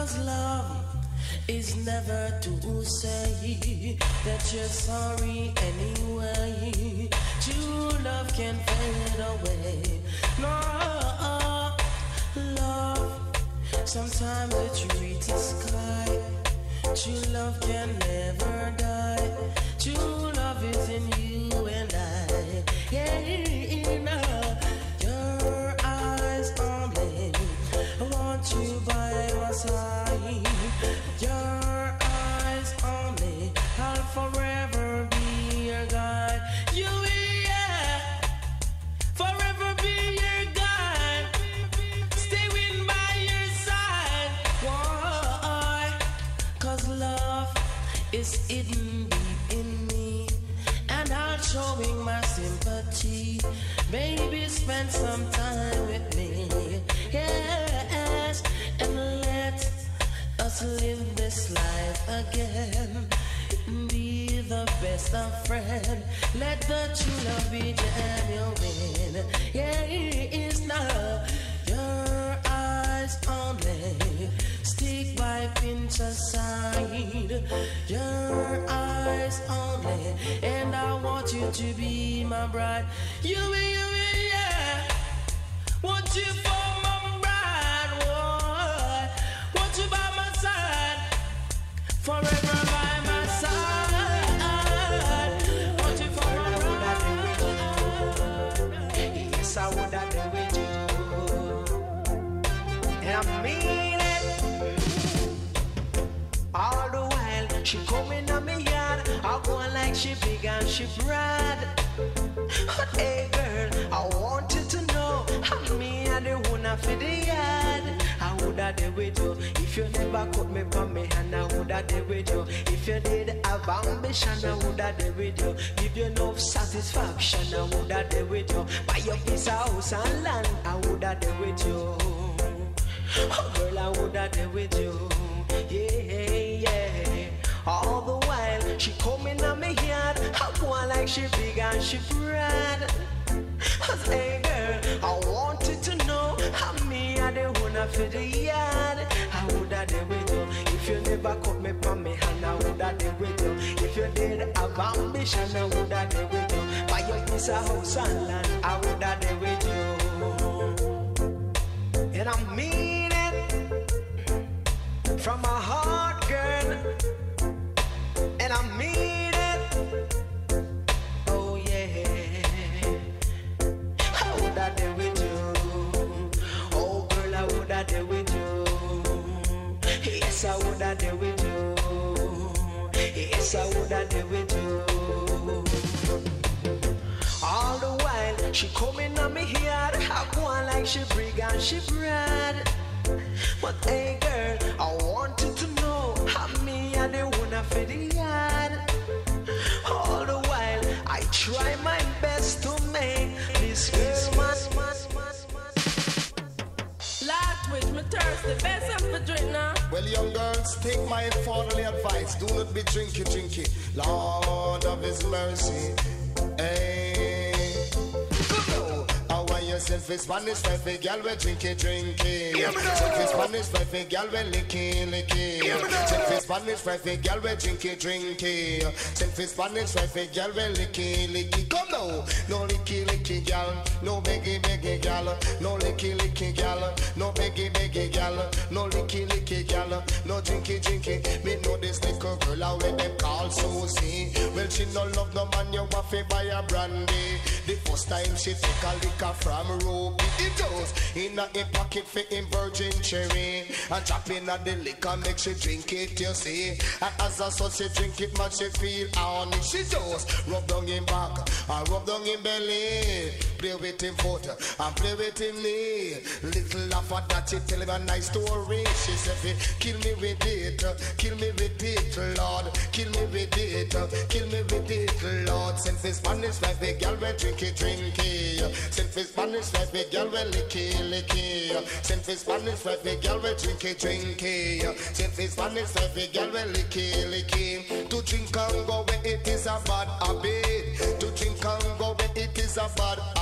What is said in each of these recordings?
Cause love is never to say that you're sorry anyway. True love can fade away. No, love, sometimes it reaches the sky. True love can never die. True love is in you and I. Yeah, no. Your eyes only. I want you by Your eyes only. I'll forever be your guide. You, yeah. Forever be your guide. Stay with by your side. Why? Cause love is hidden deep in me. And I'm showing my sympathy. Baby, spend some time live this life again. Be the best of friends. Let the true love be genuine. Yeah, it's now your eyes only. Stick by Pinterest side. Your eyes only. And I want you to be my bride. You, you, yeah. Want you for my she coming on me yard. I on like she big and she broad. Hey girl, I want you to know how me and the one for the yard. Woulda there with you if you never cut me from me hand. I woulda there with you if you did have ambition. I woulda there with you give you enough satisfaction. I woulda there with you buy your piece of house and land. I woulda there with you. Oh girl, I woulda there with you. Yeah, yeah. All the while she coming on me yard. I go like she big and she broad. Hey girl, I wanted to know how me I and the owner for the yard. I woulda there with you if you never caught me from me hand. I woulda there with you if you did have ambition. I woulda there with you buy your piece of house and land. I woulda there with you, and I mean it from my heart, girl, and I mean Yes, I would have done it too. Yes, I would have done it too. All the while, she coming on me here. I go on like she brig and she bread. But hey girl, I wanted to know how me and the wanna fit the yard. All the while, I try my best to make thirsty. Best drink now. Well, young girls, take my fatherly advice. Do not be drinky, drinky. Lord of His mercy. Hey. How are you send for Spanish the girl we drinky, drinky. For Spanish the girl we licky, licky. For Spanish the girl we drinky, drinky. For Spanish the girl we licky, licky. Come now, no licky, licky girl, no beggy, beggy girl, no licky, licky girl, no beggy, beggy girl, no licky, licky girl, no drinky, drinky. Me know this little girl out where them call Susie. Well, she no love no man, you to buy a brandy. The first time she take a liquor from Ruby, it does in a pocket for him virgin cherry. And in a the liquor, make she drink it, you see. And as a son, she drink it, man, she feel on it. She does rub down him back and rub down him belly. Play with him foot and play with him knee. Little at that, she tell him a nice story. She said, kill me with it, kill me with it, Lord. Kill me with it, kill me with it, Lord. Send for Spanish like the girl we drinky, drinky. Send for Spanish like the girl we licky, licky. Send for Spanish like the girl we drinky, drinky. Send for Spanish like the girl we licky, licky. To drink and go where it is a bad habit. To drink and go where it is a bad habit.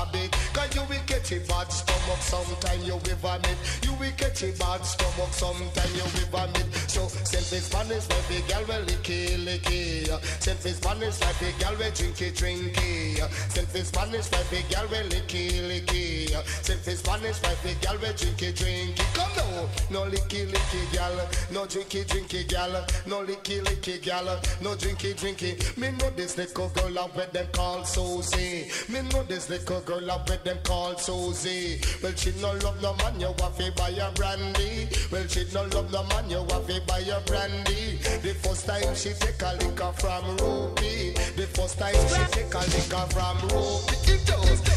Will get a bad stomach sometime you will vomit. You will get a bad stomach sometime you will vomit. So send for Spanish like the girl we licky, licky. Send for Spanish like the girl we drinky, drinky. Selfish for Spanish like the girl we licky, licky. Send for Spanish like the girl we drinky, drinky. Come now, no licky, licky girl, no drinky, drinky girl, no licky, licky girl, no drinky, drinky. Me know this little girl up with them called Susie. Me know this little girl up with them called Susie. Well, she no love no man, you have buy a brandy. Well, she no love no man, you have buy a brandy. The first time she take a liquor from Ruby. The first time she take a liquor from Ruby. It.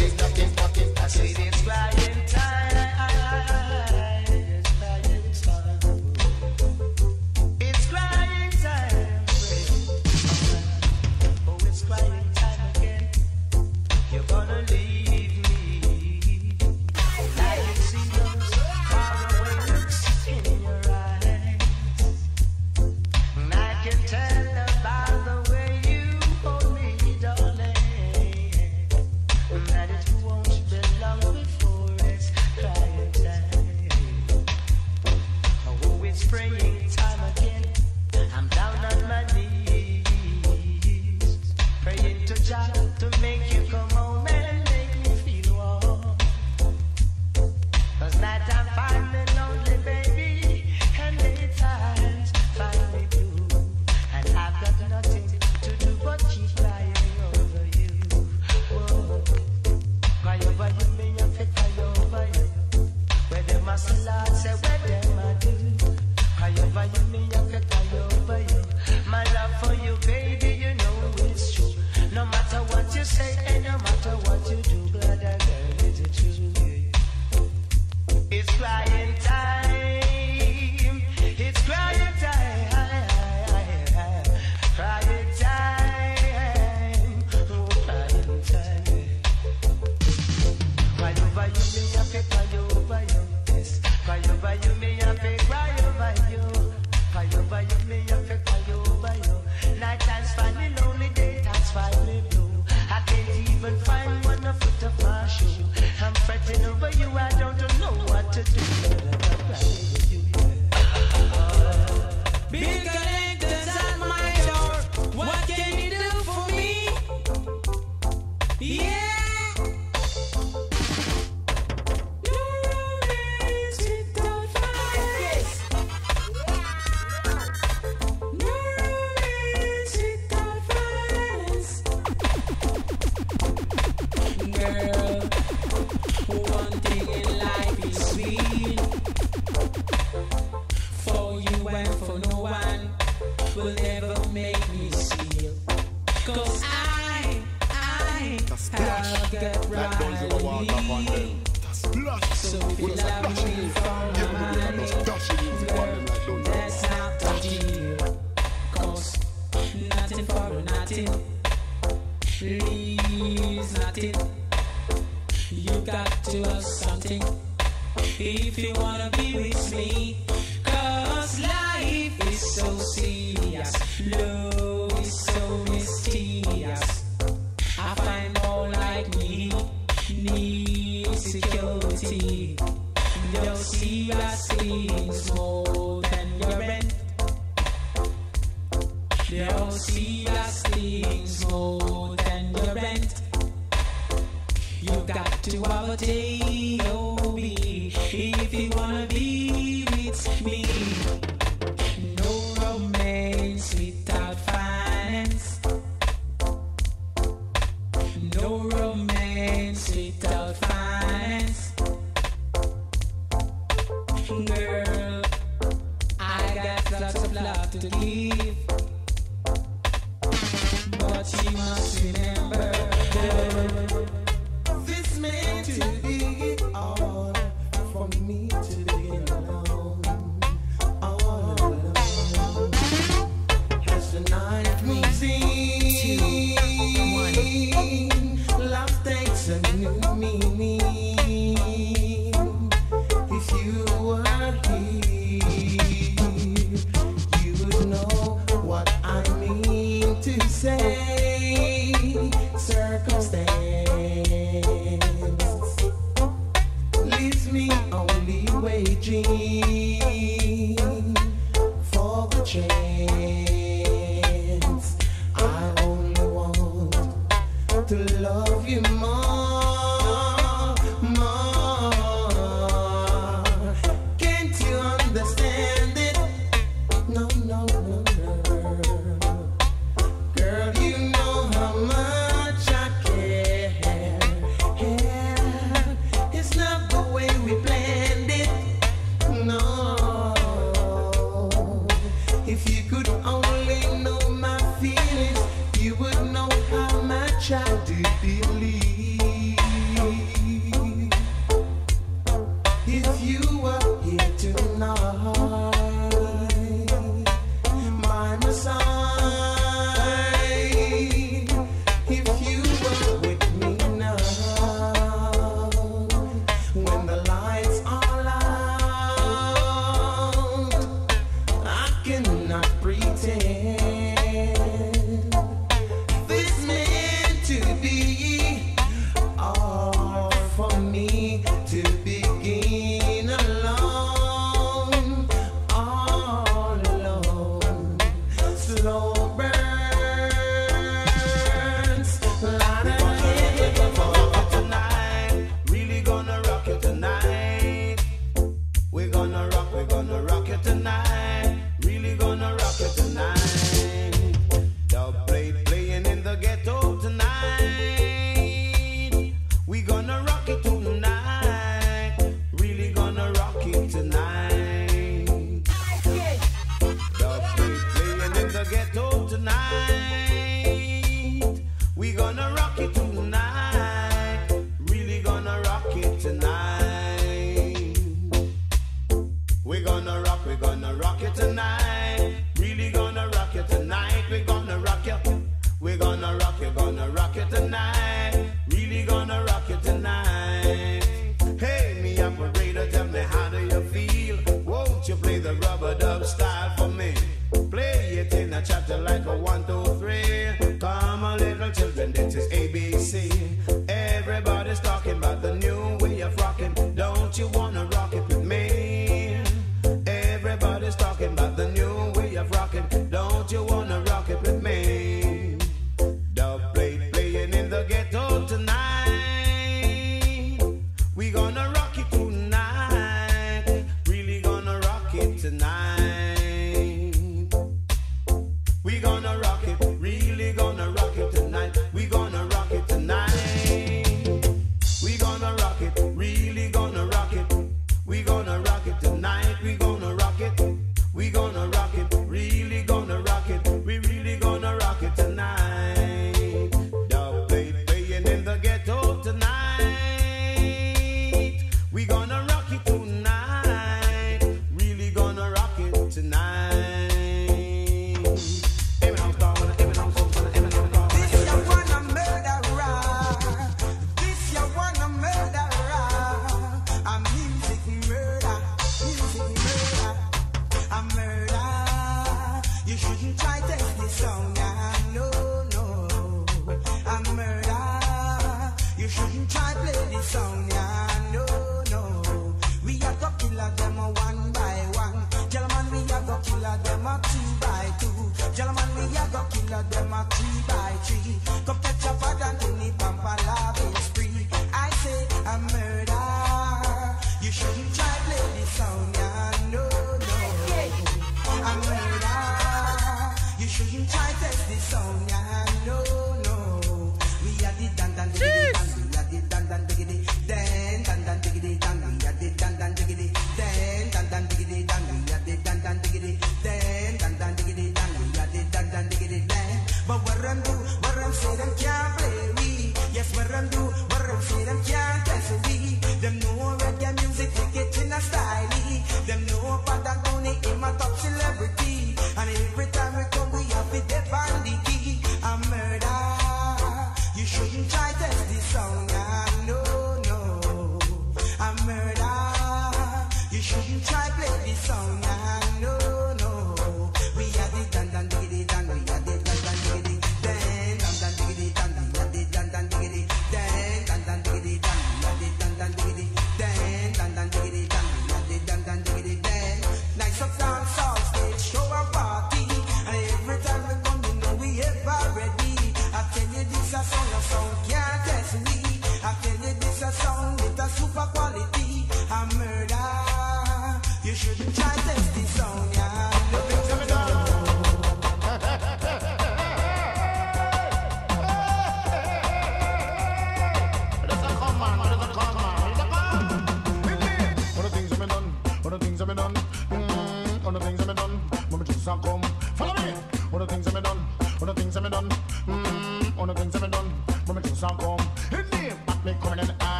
In the in pocket, I See say this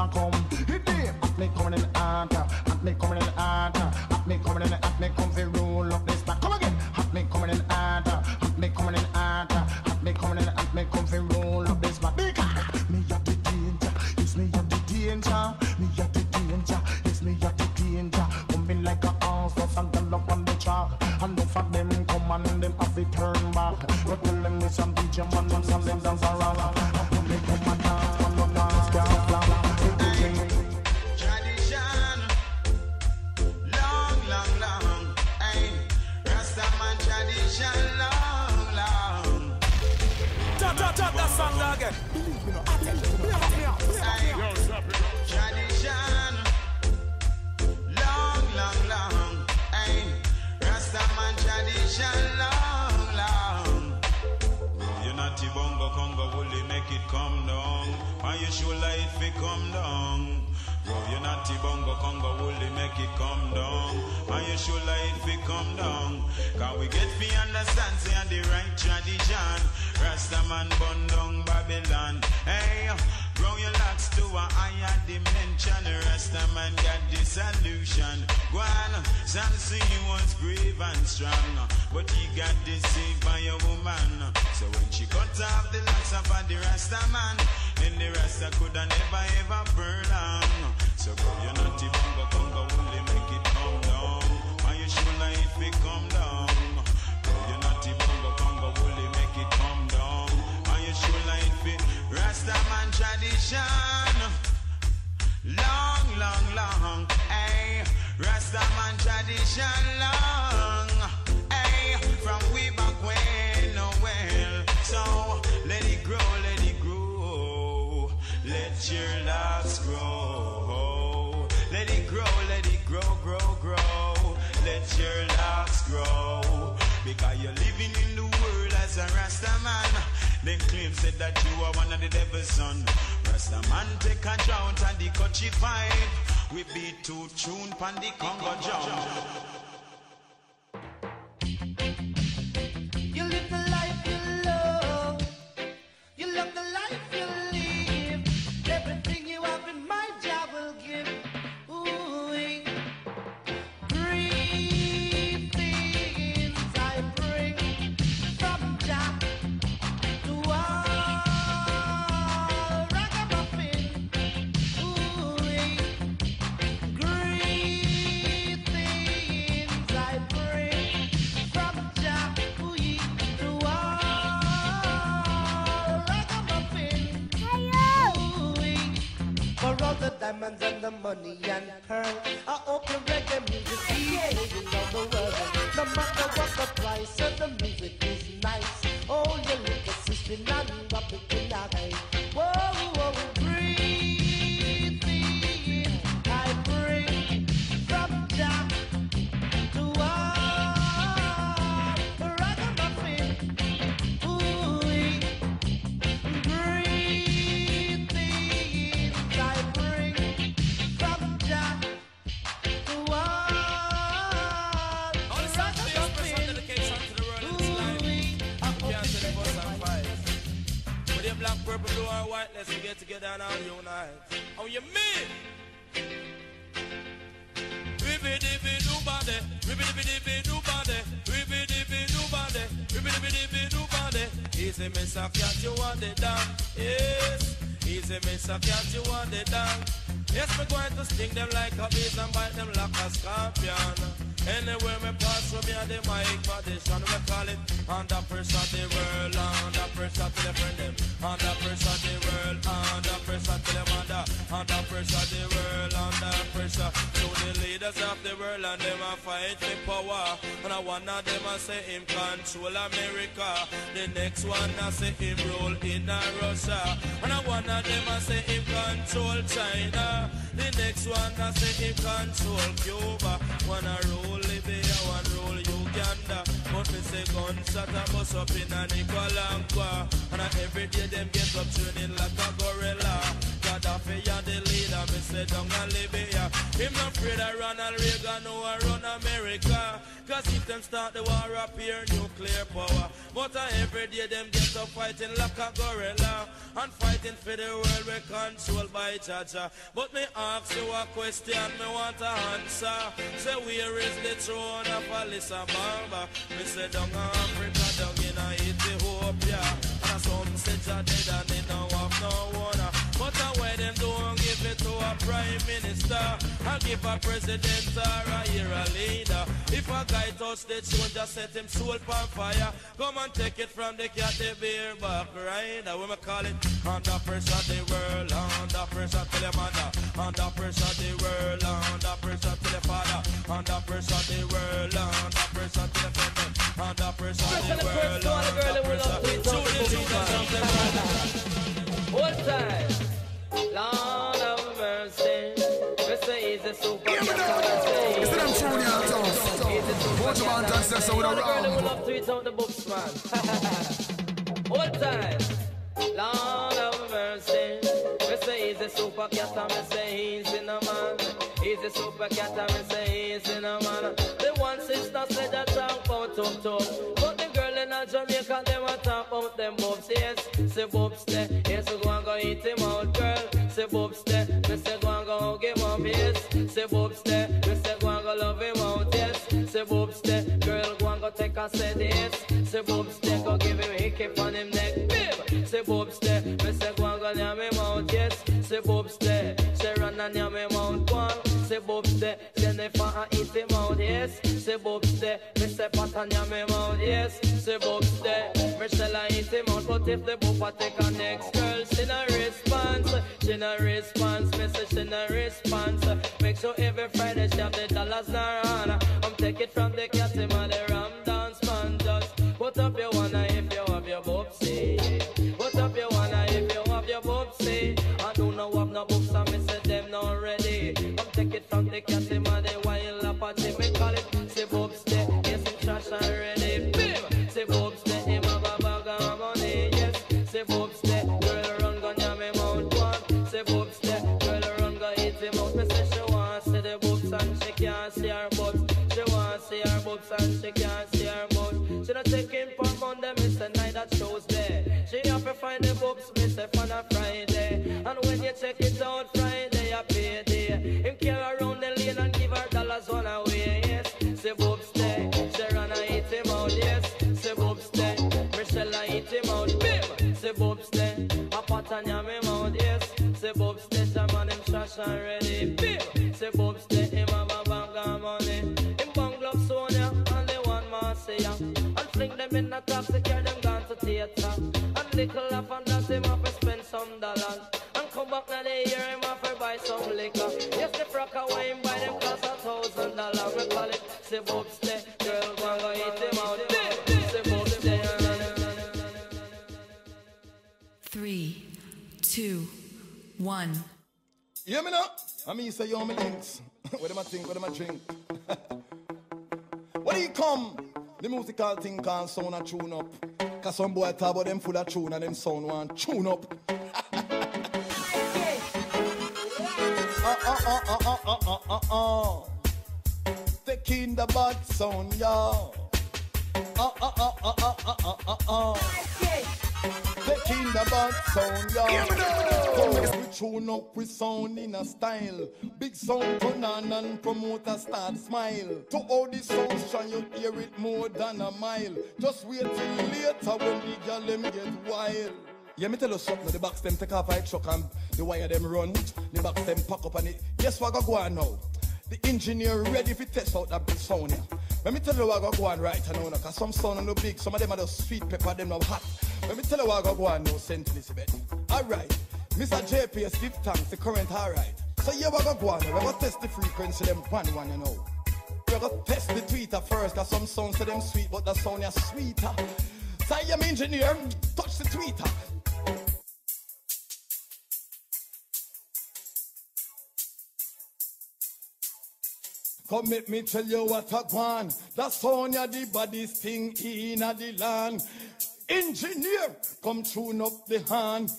a come light fi come down. grow your natty bongo congo woolly make it come down. And you should light fi come down. Can we get fi understand say on the right tradition? Rastaman bun down Babylon. Hey, grow your locks to a higher dimension. Rastaman got the solution. Gwan, on, Samson you was brave and strong, but he got deceived by a woman. So when she cut off the locks of the Rastaman. Then the rest I could I never ever burn down. So go you naughty bunga bunga woolly make it come down. And you shoulda if it come down. Go you naughty make it down. You shoulda it tradition. Long long long, hey rastaman tradition. Them claim said that you are one of the devil's son. Rasta man take a drought and the Kochi vibe. We be too tune pan the Congo drum. diamonds and the money and pearl. I hope you recognize. Miss Cat, you want it down, yes. Easy, Miss Cat, you want it down. Yes, we're going to sting them like a bees and bite them like a scorpion. Anywhere me pass from me and the mic position we call it Under pressure the world, under pressure to the friend them Under pressure the world, under pressure to the mother Under pressure the world, under pressure. To the leaders of the world and them a fight for power. And I one of them a say him control America. The next one a say him rule in Russia. And I one of them a say him control China. The next one a say him control Cuba. Wanna rule Libya, one rule Uganda. But me say gunshot a bust up in a Nicaragua. And uh, every day them get up training like a gorilla. Gaddafi and the leader, me say down in Libya. Him not afraid of Ronald Reagan or run America. Cause if them start the war up here, nuclear power. But uh, every day them get up fighting like a gorilla. And fighting for the world we controlled by Jaja. But me ask you a question, me want to answer. Say where is the throne of Alyssa Bamba? Me say down Africa, down in Ethiopia. And some say Jah dead and they don't have no one. Uh, why them don't give it to a prime minister? I give a president or a a leader. If a guy touch the tune, just set him soul on fire. Come and take it from the cat, the beer back rider. We call it under pressure the world, under pressure to the mother, under pressure the world, under pressure to the father, under pressure the world, under pressure to the family, under pressure the world, under pressure to the children. One time, Lord of mercy, Mr. Easy Super. Hear me now. Is them tune you tough? Watch about that sex with a Girl, ram. will love to eat out the books, man. One time, Lord of mercy, Mr. Easy Super Cat, and me say he's in a man. Easy Super Cat, and me say he's in a man. The one sister said that talk about tough tough, but the girl in a Jamaica, them a talk about them bobs, yes. Say bobs yes, we go and go eat him Bobster, me say go and go give one yes. Say Bobster, me say go and go love him out, yes. Say Bobster, girl go and go take a say this. Say Bobster, go give him hickey on him neck, bib. Say Bobster, me say go and go near me mouth, yes. Say Bobster, say run and near me mouth, one. Say bopsta, then they Jennifer and eat him out, yes. Say Bobster, me say pat and near me mouth, yes. Say bopsta, me say and eat him out, but if the Boba take a next girl, sin she no response, me say she no response. Make sure every Friday she have the dollars on. I'm take it from the find me say on a Friday. And when you check it out Friday, I pay day. Him carry around the lane and give her dollars one away. Yes, say boobs there. She run and eat him out. Yes, say boobs there. Michelle I eat him out. Bim, say boobs there. A pot and yam him. Yes, say boobs there. Jam on him trash and ready. Bim, say boobs there. Him have a bag of money. Him bang love Sonia and the one Marcia. And fling them in a taxi, carry them gone to theater. And little laugh and that him have to spend some dollars. And come back now they hear him have to buy some liquor. Yes, the frock a wine buy them cost a thousand dollars. We call it say boobs there. Girl, go and go eat him out. Say boobs there. Three, two, one. Hear me now? I mean, say, yo, me links. what am I think? What them I drink? when he come, the musical thing can't sound a tune up. Cause some boy talk about them full of tune and them sound one tune up. Taking the bad sound, y'all. Uh, uh, uh, uh, uh, uh, uh, uh. Taking the bad sound, yeah. So we tune up with sound in a style. Big sound turn on and promoter start smile. To all the sound shine, you hear it more than a mile. Just wait till later when the girl them get wild. Yeah, me tell you something. The box them take off a truck and the wire them run. The box them pack up and it. Guess what I go on now? The engineer ready to test out that big sound here. Let me tell you what I go on right now, cause some sound no big, some of them are just sweet pepper, them no hot. Let me tell you what I go on now, St. Elizabeth. Alright, Mr. JPS give thanks, the current alright. So yeah, we go on, we're gonna test the frequency, them one one, you know. We're gonna test the tweeter first, cause some sounds to them sweet, but the sound is sweeter. So I am engineer, touch the tweeter. Come make me tell you what I want. That's Sonia the baddest thing in the land. Engineer, come tune up the hand.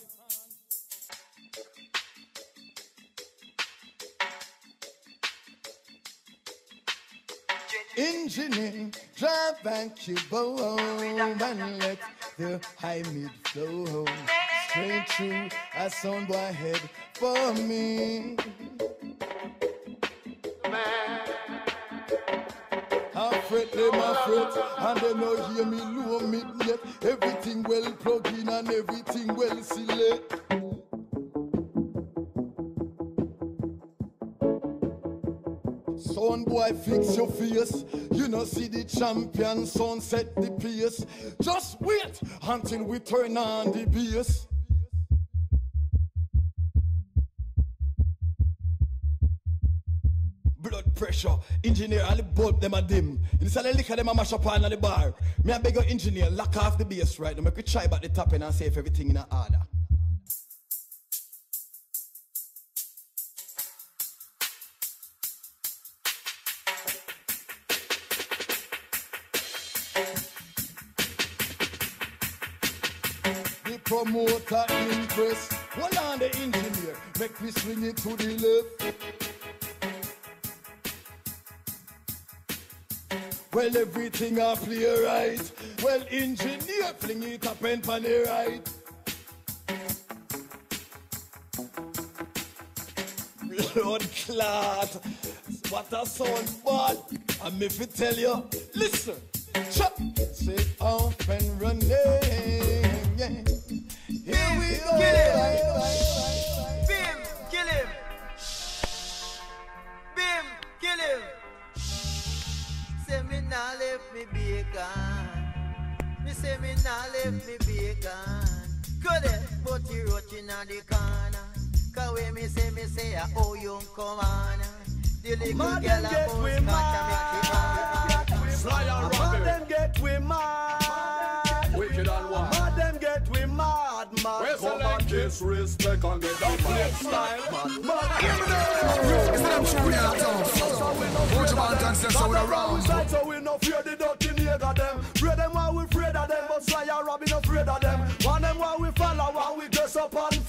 Engineer, drive back your bow and let the high mid flow straight through a sound boy head for me. Fret them a fret, and they no hear me low mid yet. Everything well plug in and everything well select. Son boy, fix your face. You know, see the champion son set the pace. Just wait until we turn on the bass. Pressure. Engineer, all the bulb them a dim. See the liquor them a mash up on the bar. Me a beg your engineer, lock off the bass right now. Make we try back the top and see if everything in order. The promoter impress. Hold on the engineer. Make me swing it to the left. Well, everything I play right. Well, engineer, fling it up and pan the right. Blood clot. What a sound bad. And if I tell you, listen. Chop. Say off and running. Yeah. Here we go. Kill him. Right, right, right. Nah left me bacon. Me say me nah left me bacon. Good eh, but he rot inna the corner. Cause when me say me say a oh young come on. The little girl them a get bounce we back make it Sly and Mad them get we mad. Mad, mad. Where's Come and disrespect and get down play style. Mad, mad. Is them true in town? Put your man and so we around. So we no fear the dirty nigga them. Fear them while we afraid of them, but and Robbie no afraid of them. One them while we follow, while we dress up and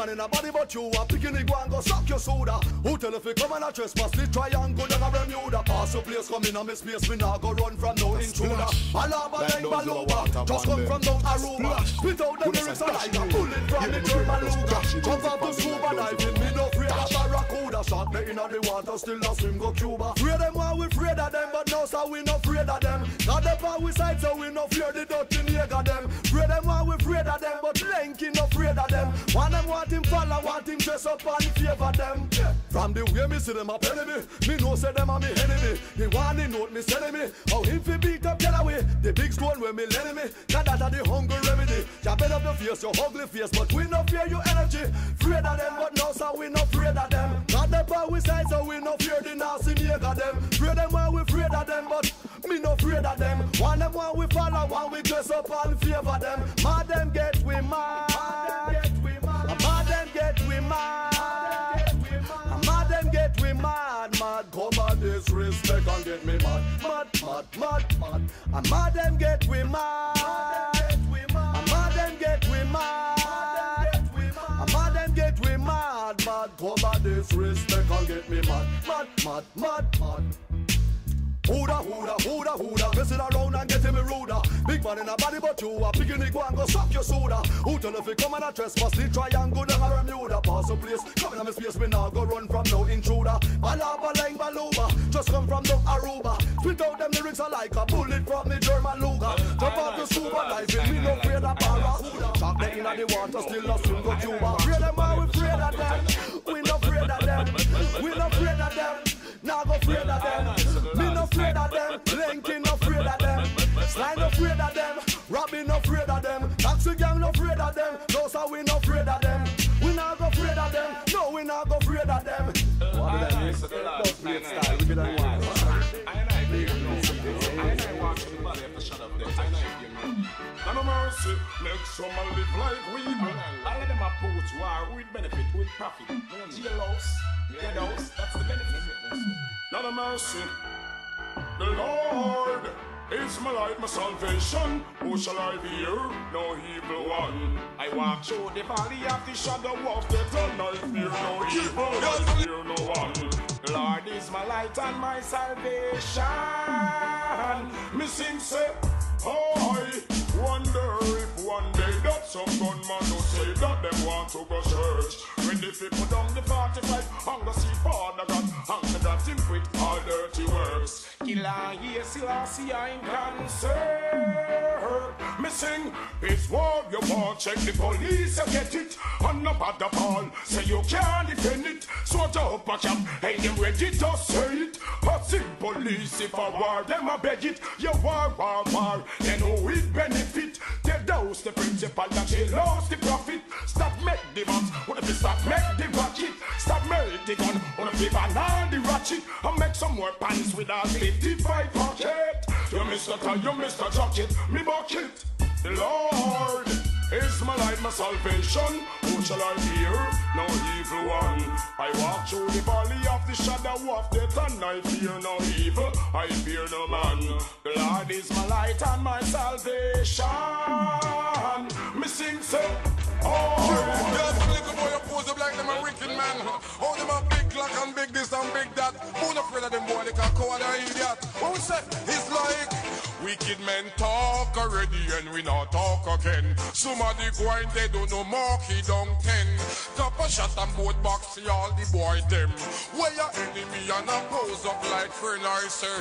man in a body, but you are picking go and go suck your soda. Who tell if you come and a trespass, the triangle down a Bermuda. Pass your place, come in and miss space, me nah go run from no intruder. Alaba, Like bang, those who baluba. water Just come from down Aruba. Spit out the lyrics and like a bullet from the German Luger. Come just out to on the scuba diving, me no afraid of barracuda. Shot me inna the water, still a swim go Cuba. Fear them while we afraid of them, but now so we no afraid of them. Got the power we side, so we no fear the dirty nigga them. Fear them while we afraid of them, but Lenky no afraid of them. One them want him follow, want him dress up and favor them. Yeah. From the way me see them a penny me, know say them a me enemy. The one they note me sending me, how him fi beat up get away. The big stone where me letting me, now that a the hunger remedy. You bend up your face, your ugly face, but we no fear your energy. Afraid of them, but now so we no afraid of them. Got the power we side, so we no fear the nasty nigga them. Fear them while we afraid of them, but me no afraid of them. One them while we follow, one we dress up and favor them. Mad them get we mad. Mad them get mad. Mad them get we mad. Mad come and disrespect and get me mad. Mad, mad, mad, mad. And mad them get we mad. Mad them get we mad. Mad them get we mad. Mad come and disrespect and get me mad. Mad, mad, mad, mad. Hooda, hooda, hooda, hooda. Messing around and getting me ruder. Big man in a body, but you are picking it, go and go suck your soda. Who tell if you come and a trespass, the triangle down a Bermuda. Pass the place, come in my space, me now go run from no intruder. Balaba, lang, baluba, just come from the Aruba. Spit out them lyrics are like a bullet from the German Luger. Jump out the scuba diving, me no afraid of para. Shark them inna the water, still a swim go Cuba. Afraid them, are we afraid of them? We no afraid of them. We no afraid of them. Now go afraid of them. Afraid of them. Linkin no afraid of them. No afraid of them. Robin afraid of them. Taxi gang no afraid of them. No sir, we no afraid of them. We not go afraid of them. No, we not go afraid of them. What did I miss? Don't play it style. We didn't want. And no mercy, make some live like we All of them are poets war with benefit, with profit. Jailhouse, deadhouse, that's the benefit. Not a mercy. The Lord is my light, my salvation. Who shall I fear? No evil one. I walk through the valley of the shadow of death, and I fear no evil. I fear no one. The Lord is my light and my salvation. Me sing say, oh, I wonder if one day that some gunman will say that them want to go church. Ready fi put down the 45, hunger see Father God, hunger that him quit all dirty works. Killer, yes, Selassie, I'm concerned. Me sing, it's war you want, check the police, you get it. And no bother Paul, say you can't defend it. Soldier up a camp, hey, them ready to say it. A sing police, if a war, them a beg it. You war, war, war, then who it benefit? They dose the principal that she lost the profit. Stop make the bombs, what if you stop make the rocket? Stop make the gun, what if you ban the ratchet? And make some more pants with a 55 pocket. You Mr. Tie, you Mr. Jacket, me bucket. The Lord is my light, my salvation. Who shall I fear? No evil one. I walk through the valley of the shadow of death, and I fear no evil. I fear no man. The Lord is my light and my salvation. Me sing say, Oh, up like them a wicked man. Oh, them a big clock and big this and big that. Who not afraid of them boy, they can call an idiot. What we say? It's like wicked men talk already and we not talk again. Somebody going they don't know down ten. Top a shot and both box all the boy them. Where your enemy and a pose up like friend I say.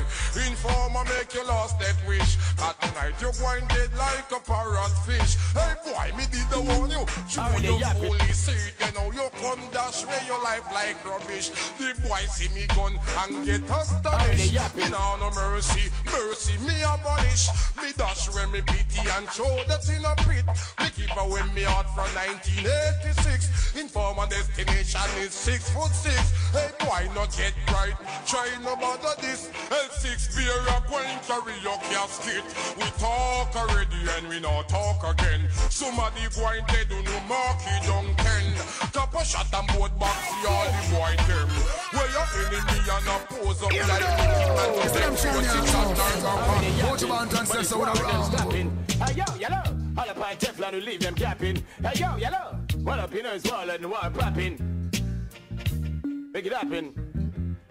Informer make you lost that wish. At night you going dead like a parrot fish. Hey boy, me did the warn you. You you fully see it, you know you come dash where your life like rubbish. The boy see me gun and get astonished. Me now no mercy, mercy me abolish. Me dash where me pity and show that in a pit. Me keep away me out from 1986. Informer destination is six foot six. Hey boy, not get right. Try no bother this. L6 beer up going carry your casket. We talk already and we not talk again. Somebody going dead do no don't ten. Top a shot and both box see all the boy them. Where your enemy and a pose up like It's them showing Put your man and say so Stopping. Hey yo, yellow. All up on Teflon who leave them capping. Hey yo, yellow. One up in his wall and war popping. Make it happen.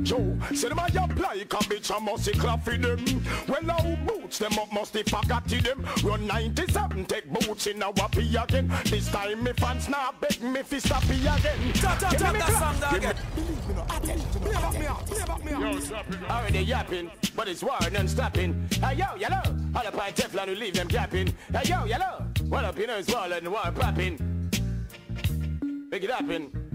Joe, say them a apply, can bitch a must clap for them. Well, now boots them up, must forgot to them. Run 97, take boots in our pee again. This time me fans now beg me fi stop again. Tap, tap, Give tap me that clap. song Give again. me- Already yapping, but it's war non-stopping. Hey yo, yellow, all up on Teflon who leave them capping. Hey yo, yellow, one up in his wall and war popping. Make it happen.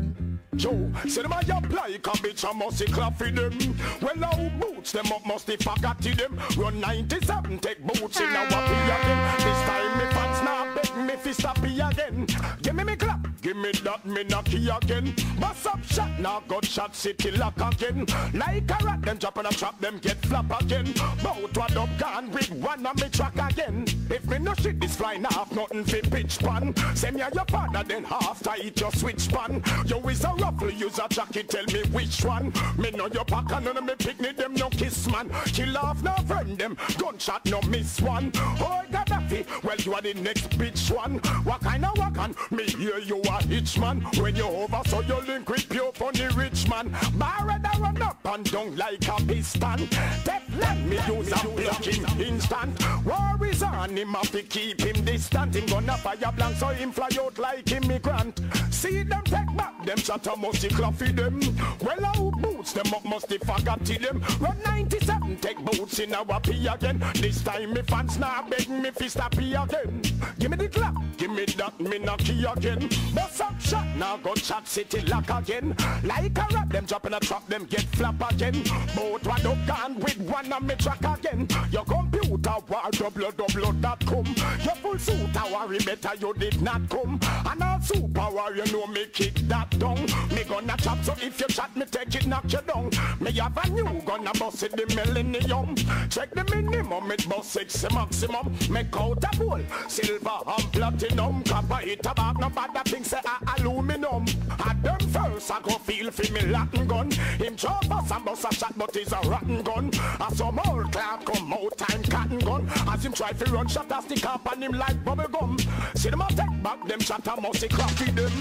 Joe, say them a apply, can bitch a must clap for them. Well, now boots them up, must forgot to them. Run 97, take boots in our pee again. This time me fans now beg me fi stop again. Give me me clap, give me that me knocky again. Bust up shot, now got shot city lock again. Like a rat, them drop and a trap, them get flap again. Bout what up gone with one on me track again. If me no shit this flying off, nothing fi pitch pan. Send me a your partner, then half tight your switch pan. You is a ruffle, use a jacket, tell me which one. Me know your pack and none of me picnic, them no kiss man. Kill off no friend them, gunshot no miss one. Oh Gaddafi, well you are the next bitch one. What kind of on Me hear you a hitch man. When you over, so you link with pure funny rich man. Barrett a run up and down like a piston. Teflon Let me use a block him instant. War is on him, have to keep him distant. Him gonna fire blank so him fly out like immigrant. See them take back them shatter musty cluffy them. Well, our boots them up musty forgot them. Run 97 take boots in our pee again. This time me fans now beg me fi stop here again. Give me the clap, give me that me knock key again. Bust up shot now go chat city lock again. Like a rap them drop in a trap them get flap again. Both one up gone with one of me track again. Your computer war www.com. Your full suit a worry better you did not come. And all super war you know me kick that down. Me gonna chop so if you chat me take it knock you down. Me have a new gonna bust it the millennium. Check the minimum it bust six maximum. Make out a bowl silver and platinum. Copper it about no bad things say a aluminum. At them first I go feel for me Latin gun. Him chop us and bust a shot but it's a rotten gun. As some old cloud come out time cotton gun. As him try to run shot as the cap on him like bubble gum. See them a take back them shot a must cracky them.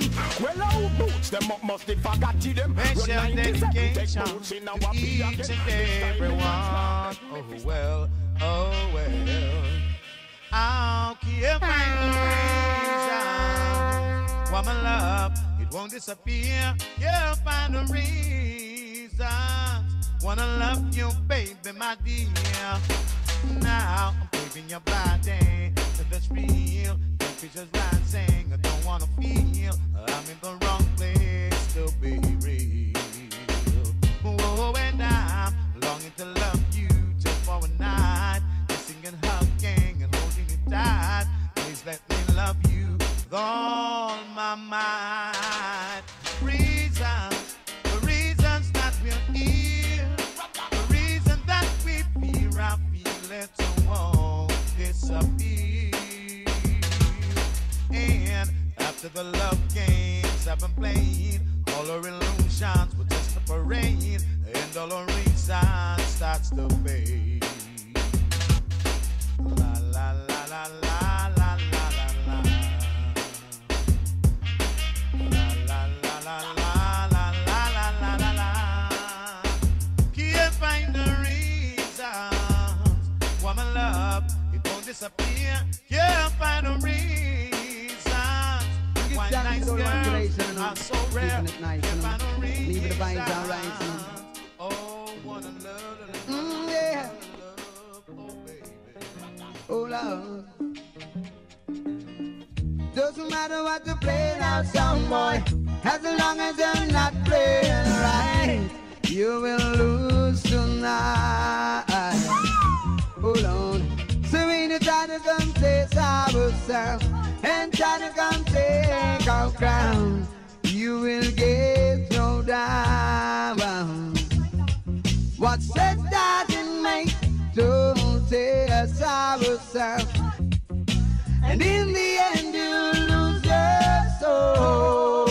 Well our boots them up must be forgotten them. Run 97 take boots in our each and everyone. Oh well, oh well. I'll keep finding reasons why my love it won't disappear. You'll find a reason. Wanna love you, baby, my dear. Now I'm craving your body that's real. Temperature's rising. I don't wanna feel I'm in the wrong place to be real. Oh, and I'm longing to love you just for a night. Kissing and hugging and holding you tight. Please let me love you with all my might. After the love games I've been playing, all our illusions were just a parade, and all our reason starts to fade. La la la la you know. find the Mm, yeah. oh. Doesn't matter what you play now, some boy. As long as you're not playing right, you will lose tonight. So when you try to come take ourselves and try to come take our crown, you will get thrown down. What said doesn't make don't test ourselves. And in the end you lose your soul.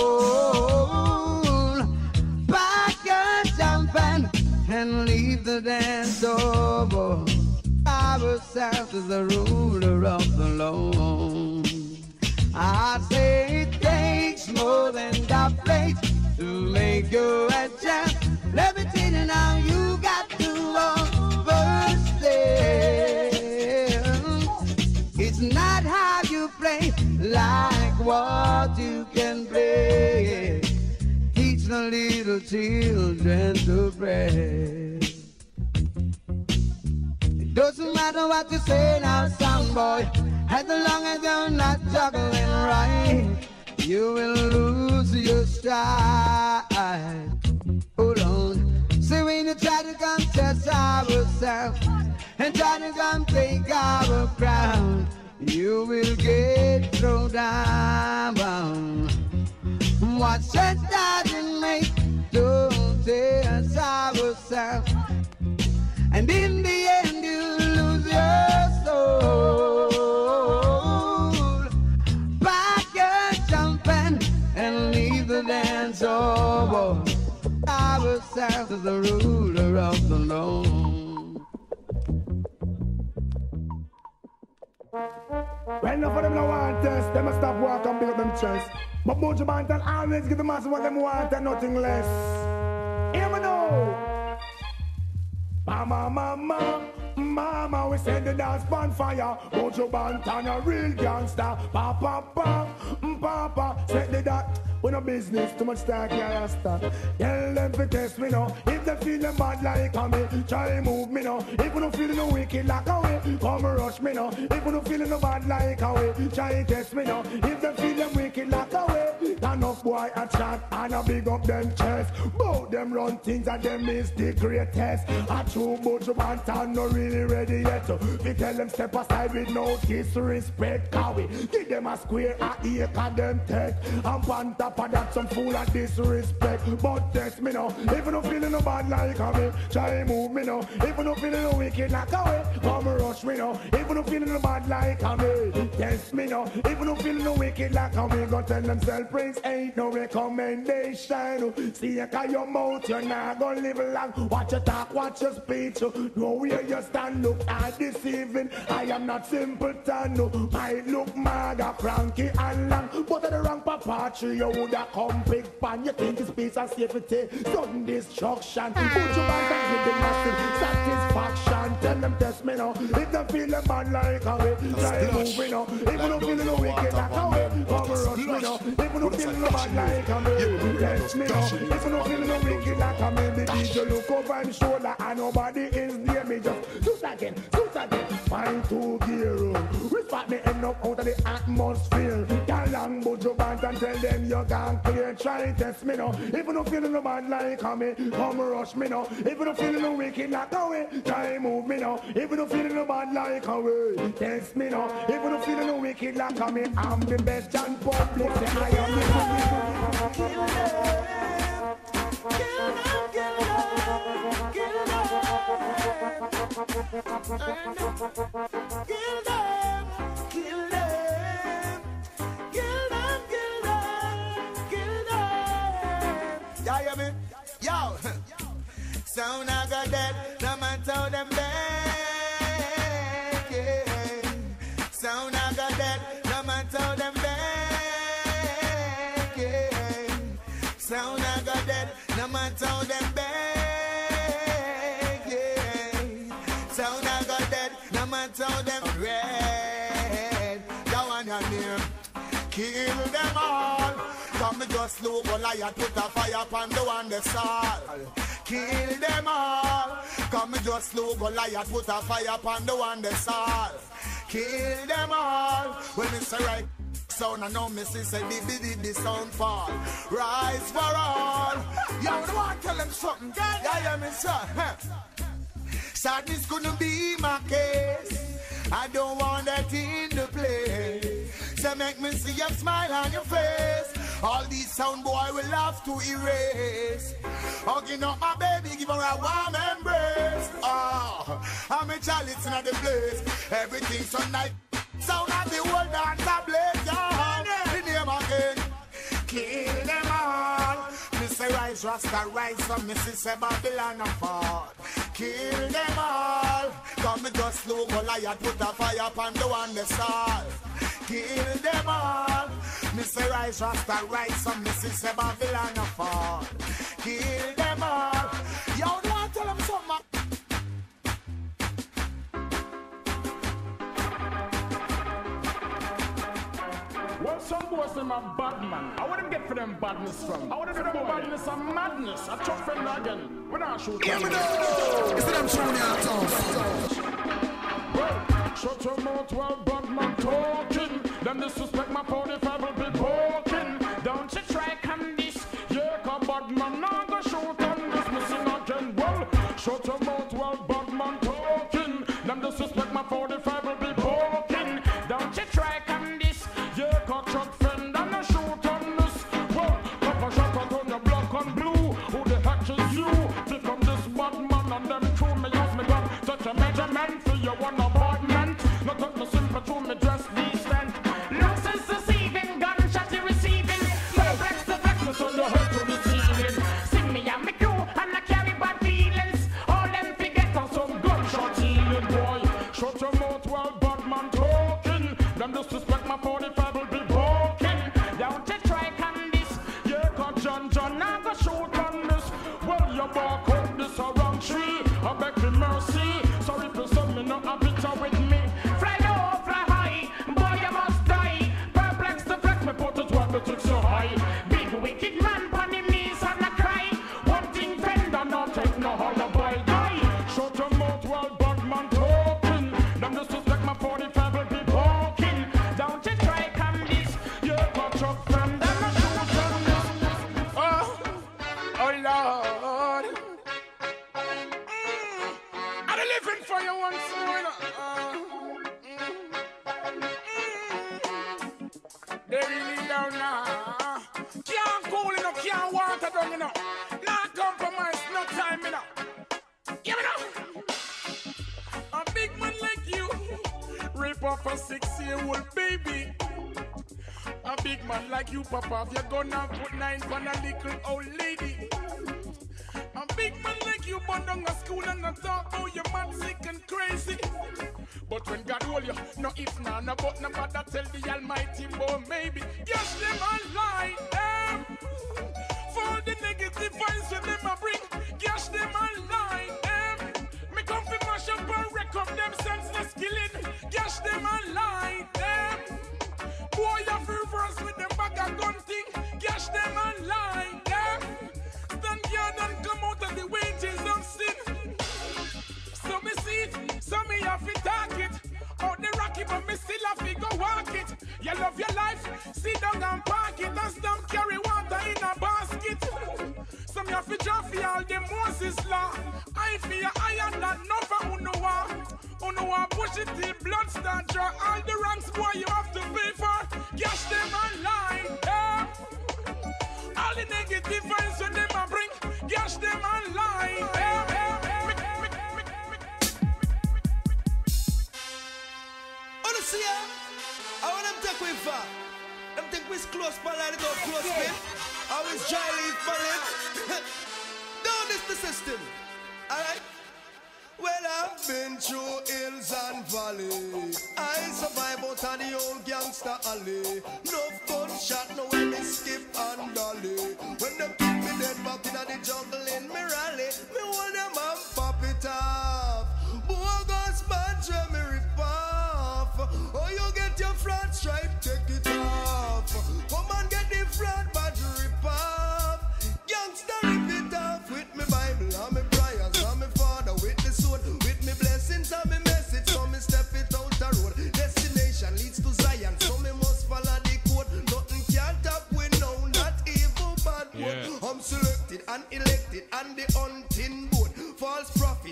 Back and jumping and leave the dance over. Ourselves is the ruler of the loan. I say it takes more than the place to make you a champ. Levitating now, you got to overstand. It's not how you play, like what you can play. Teach the little children to pray. It doesn't matter what you say now, son boy. As long as you're not juggling right, you will lose your stride. Hold on. See when you try to come test ourselves and try to come take our crown, you will get thrown down. What said doesn't make don't test ourselves. And in the end you lose your soul. Back your jumping and leave the dance over. Ourselves is the ruler of the loan. Well, enough of them no want test. Them a stop walk and build up them chest. But Buju Banton always give the masses what them want and nothing less. Hear me now. Mama, mama. Mama, we send the dance bonfire. Buju Banton, a real gangster. Papa, papa, mm, papa, set the dance. We no business, too much talk, yeah, rasta. Tell them to test me now. If they feel them bad like a me, try move me now. If you no feeling no wicked like a way, come rush me now. If you no feeling no bad like a way, try test me now. If they feel them wicked like a way, enough boy a chat and a big up them chest. Both them run things and them is the greatest. A true Buju Banton no really ready yet. We tell them step aside with no disrespect. Cause we give them a square a acre them take. And on top of that some fool of disrespect But test me now If no feeling no bad like a me Try move me now If no feeling no wicked like a way Come rush me now If no feeling no bad like a me Test me now If no feeling no wicked like a me Go tell them self praise ain't no recommendation See you got your mouth You're not gonna live long Watch your talk, watch your speech Know where you stand Look at deceiving I am not simpleton no. I look maga, cranky and long But at the wrong papa you would have come big pan. You think it's peace and safety, sudden destruction. Put your back and give the massive satisfaction. Tell them test me now. If they feel a man like a way, try moving now. If you don't feel no wicked like a way, rush me now. If you don't feel no man like a way, test me now. If you don't feel no wicked like a way, the DJ look over and shoulder and nobody is near me. Just shoot again, shoot again. Find two gear. We spot me end up out of the atmosphere. Girl, long Buju Band and tell them you can't clear. Try test me now. If you no bad like me, come rush me now. If you no wicked like way, try move me now. If you no bad like way, test me now. If you no wicked like me, I'm the best and public. Say I am the them, kill them, kill them, Uh, no. No them red. That one I near, kill them all. Come me just look Goliath put a fire upon the one they saw. Kill them all. Come me just look Goliath put a fire upon the one they saw. Kill them all. When it's a right sound, I know me see say the the the sound fall. Rise for all. Yo, the one tell them something. Yeah, yeah, me sir. Sadness couldn't be my case. I don't want that in the place. So make me see a smile on your face. All these sound boy will have to erase. Hugging up my baby, give her a warm embrace. Oh, I'm a chalice in the place. Everything so nice. Sound of the world dance a. Yeah. The name again. Kill them rise, Rasta rise, me say Babylon a fall. Kill them all. Come me just slow Goliath, put a fire upon the one they saw. Kill them all. Say rise, Rasta rise, me say Babylon a fall. Kill them all. Yo, some boys them a bad man. I wouldn't get for them badness from. I wouldn't get them badness and madness. I tough friend again. When I shoot Hear me now. Is it them showing you? Well, shut your mouth while bad man talking. Them disrespect my 45 will be broken.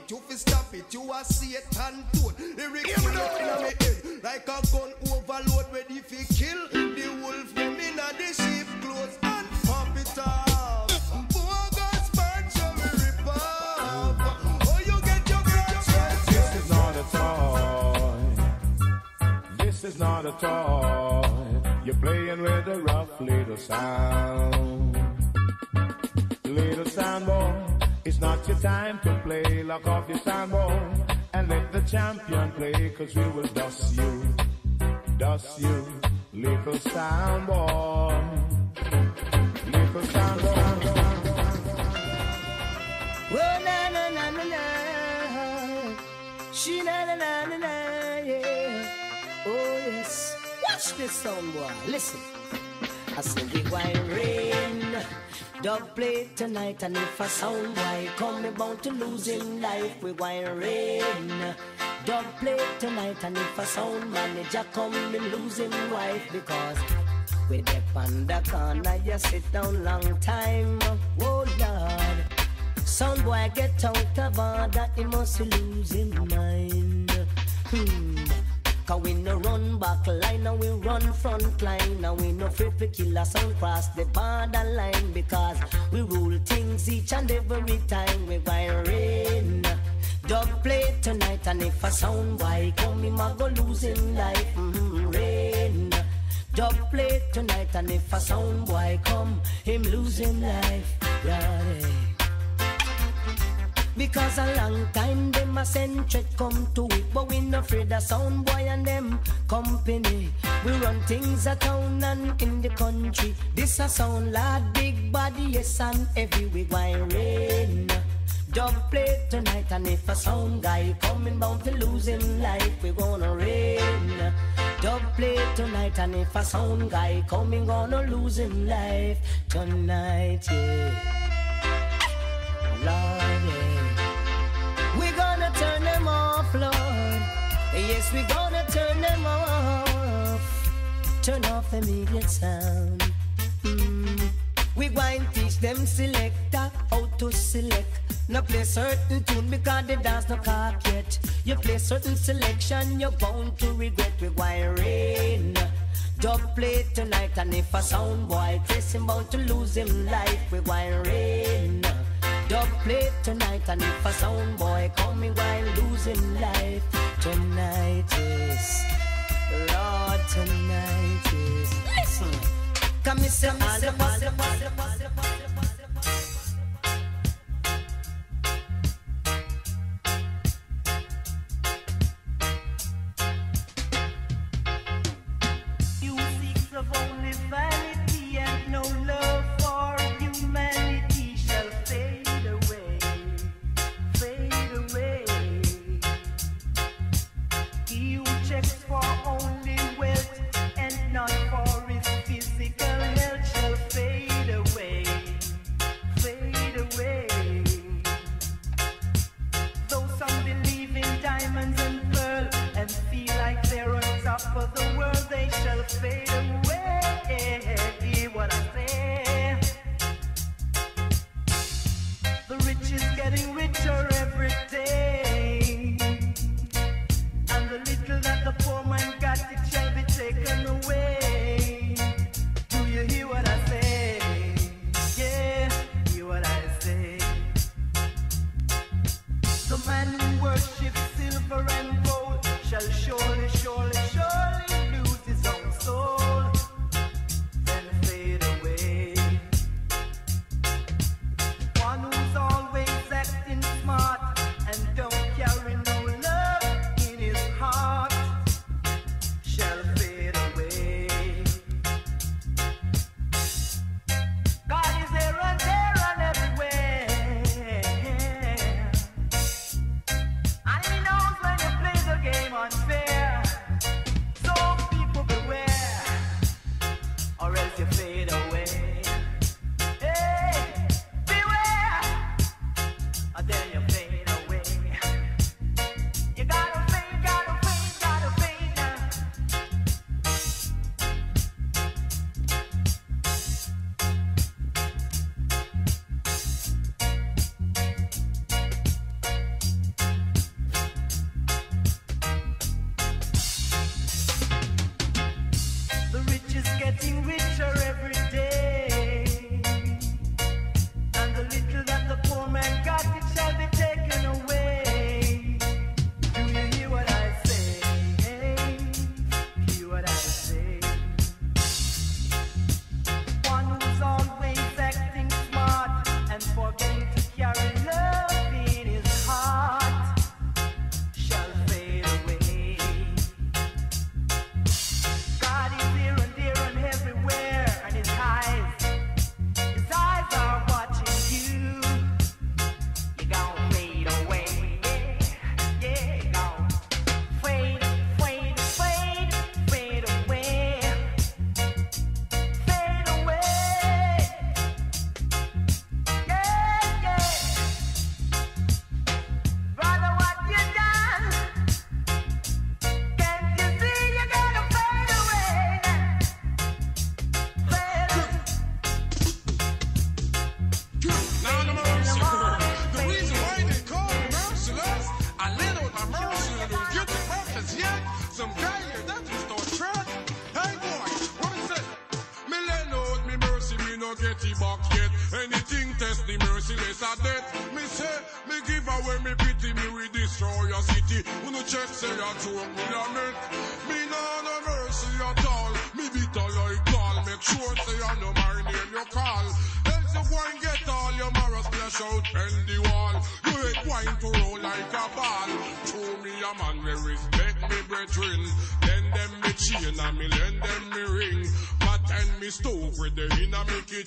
Prophet, you fi stop it, you a Satan toad. Lyrics in me head like a gun overload, ready fi kill the wolf. Them inna the sheep clothes and pop it off. Bogus bird, show me rip off. Oh, you get your friends. This is not a toy. This is not a toy. You're playing with a rough little sound. Your time to play. Lock off your sound boy and let the champion play. Cause we will dust you, dust you, little sound boy. Little sound boy. Oh, na na na na na. She na na na na na, yeah. Oh, yes. Watch this song, boy. Listen. I said we wine rain. Dog play tonight, and if a sound boy come, me bound to lose him life. We wine rain. Dog play tonight, and if a sound manager come, me him wife because we dep on the corner, you sit down long time. Oh Lord. Sound boy get out of order, he must lose his mind. Hmm. Cause we no run back line, and we run front line. And we no afraid to kill a sound cross the borderline. Because we rule things each and every time we rain. Dog play tonight, and if a sound boy come, him a go losing life. mm-hmm, rain. Dog play tonight, and if a sound boy come, him losing life. Yeah, yeah. Because a long time them a send threat come to it But we no afraid of sound boy and them company. We run things a town and in the country. This a sound lad, big body, yes and heavy. We going rain Dub play tonight and if a sound guy coming bound to him life We gonna rain. Dub play tonight and if a sound guy coming gonna him life Tonight, yeah. Lord, yeah. Yes, we're gonna turn them off. Turn off the media sound. Mm. We going teach them selector uh, how to select. No play certain tune because the dance no cock yet. You play certain selection, you're bound to regret. We going rain. Dub play tonight, and if a sound boy trace him, bound to lose him life. We going rain. Dub play tonight and if a sound boy call me while losing life Tonight is, Lord tonight is Listen, come and say all the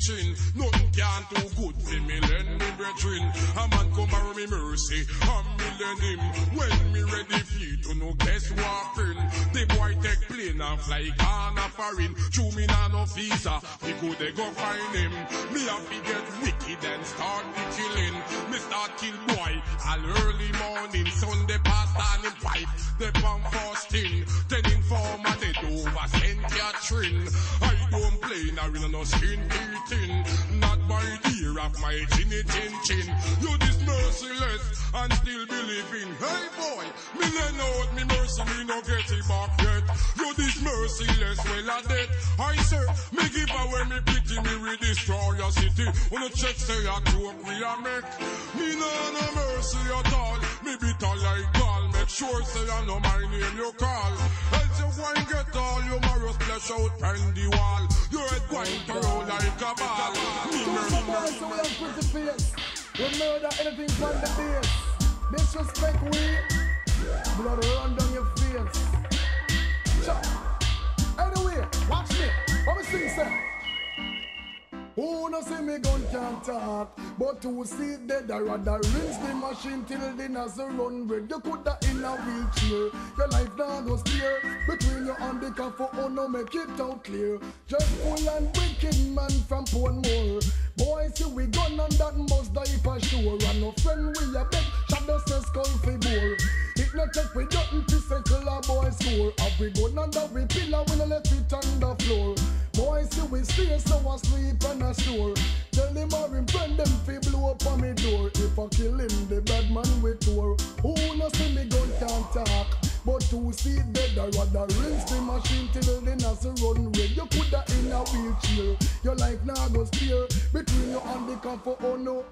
preaching. Nothing can do good for me, Let me brethren. A man come and me mercy, and me lend him. When me ready for to no guess what friend. The boy take plane and fly gone a foreign. Chew me nah no visa, me go they go find him. Me have to get wicked and start the killing. Me start kill boy all early morning. Sunday past and him pipe the bomb pan fasting. Then informer they do over Saint Catherine. I really no skin eating. Not by dear of my chinny chin chin. You this merciless and still believing. Hey boy, me lend out me mercy, me no get it back yet. You this merciless, well I dead. I sir, me give away me pity, me we destroy your city. Wanna check say I joke we a make. Me no no mercy at all. Me bitter like gall. Make sure say I know my name you call. Hey, you go and get all your morals splash out on the wall. Your head going to roll like a ball. So we have pretty face. We murder anything from the base. Disrespect we. Blood run down your face. Anyway, watch me. What me sing say? Who no see me gun can't talk But to see dead I rather rinse the machine till the nozzle run red. You coulda in a wheelchair. Your life now go clear Between you and the for oh no make it out clear. Just full and wicked man from Portmore Boy see we gun and that must die for sure. And no friend we a bet Shadow says skull It no take we nothing to circle a boy score Have we gun under we pillar we no left it on the floor Boy see we stay so I sleep on a store Tell him or him friend them fi blow up on me door If I kill him the bad man we tour Who no see me gun can't talk but to see dead, I rather rinse the machine till the nozzle run red. You coulda in a wheelchair. Your life now go steer between you and the comfort. Oh no.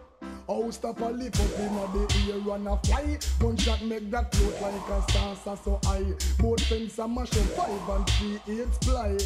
Oh, stop a lift up in the air and a fly. Gunshot make that float like a salsa so high. Both fence and mash up five and three eight fly.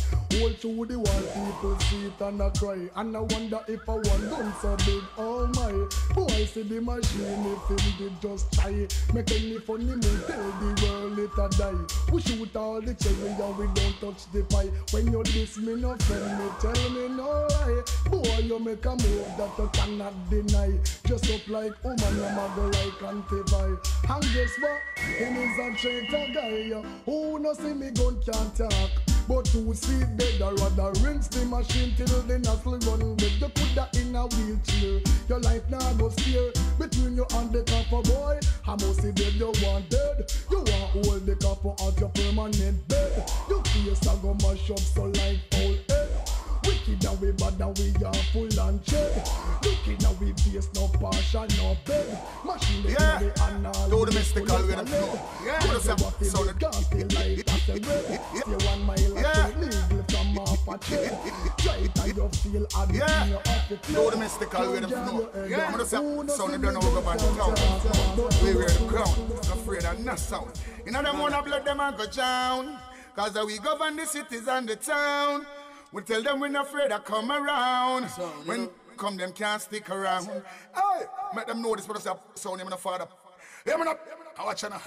All through the wall, people see it and a cry. And I wonder if I one gun so big, oh my. Boy, see the machine if him did just try. Make any funny move, tell the world it a die. We shoot all the cherry and we don't touch the pie. When you diss me, no friend, me tell me no lie. Boy, you make a move that you cannot deny. Just up like woman, a go like anti-vi. And guess what? Him is a traitor guy. Who no see me gun can't talk. But to see I rather rinse the machine till the nozzle run with You coulda in a wheelchair. Your life now go steer between you and the copper oh boy. I must see dead, you want dead. You want hold the copper at your permanent bed. You face a go mash up so like old. Wicked and we bad and we are full and check. Looking and we face no no. Machine Yeah. the and all. Do the mystical with them, no. Yeah. Do the So what so feel it can't feel a red. Stay one mile Yeah. and legal from off a chair. Try it and you feel happy Yeah. in your office. Do the mystical with them, no. Yeah. I'm gonna say, sound you don't know by the. We wear the crown, afraid of no sound. You know them wanna blood them and go down. Cause we govern the cities and the town. We tell them we're not afraid to come around. When come, them can't stick around. Hey, make them know this, but I say, sound him the father. Yeah, man, I watch now.